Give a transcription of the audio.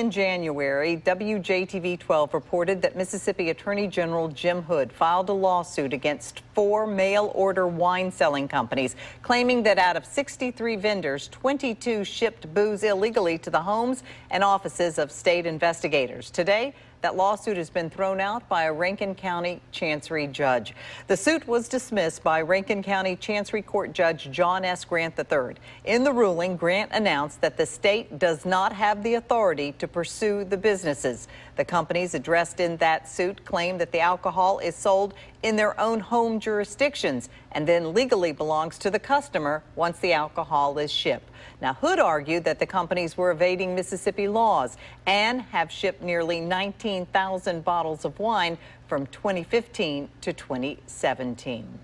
In January, WJTV 12 reported that Mississippi Attorney General Jim Hood filed a lawsuit against four mail order wine selling companies, claiming that out of 63 vendors, 22 shipped booze illegally to the homes and offices of state investigators. Today, that lawsuit has been thrown out by a Rankin County Chancery judge. The suit was dismissed by Rankin County Chancery Court Judge John S. Grant III. In the ruling, Grant announced that the state does not have the authority to pursue the businesses. The companies addressed in that suit claim that the alcohol is sold in their own home jurisdictions and then legally belongs to the customer once the alcohol is shipped. Now, Hood argued that the companies were evading Mississippi laws and have shipped nearly 19,000 bottles of wine from 2015 to 2017.